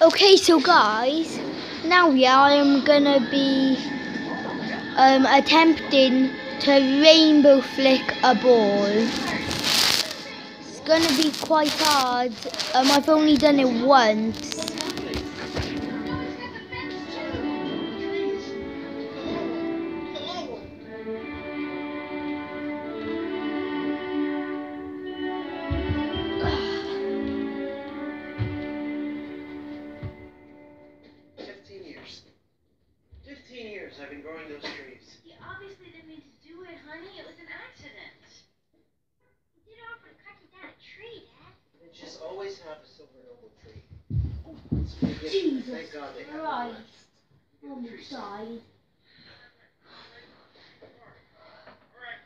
Okay, so guys, now yeah, I am gonna be um, attempting to rainbow flick a ball. It's gonna be quite hard. Um, I've only done it once. Years I've been growing those trees. You obviously didn't mean to do it, honey. It was an accident. You did offer to cut you down a tree, Dad. They just always have a silver noble tree. It's a big issue. Jesus Thank God they Christ. On the the tree some. side. Alright,